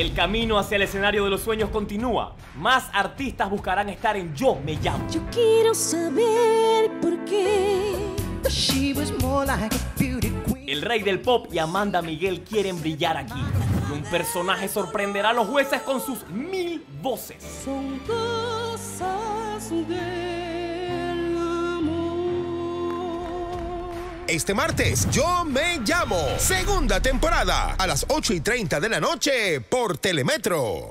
El camino hacia el escenario de los sueños continúa. Más artistas buscarán estar en Yo Me Llamo. Yo quiero saber por qué. She was more like a beauty queen. El rey del pop y Amanda Miguel quieren brillar aquí. Y un personaje sorprenderá a los jueces con sus mil voces. Son cosas Este martes, Yo Me Llamo. Segunda temporada. A las 8 y 30 de la noche por Telemetro.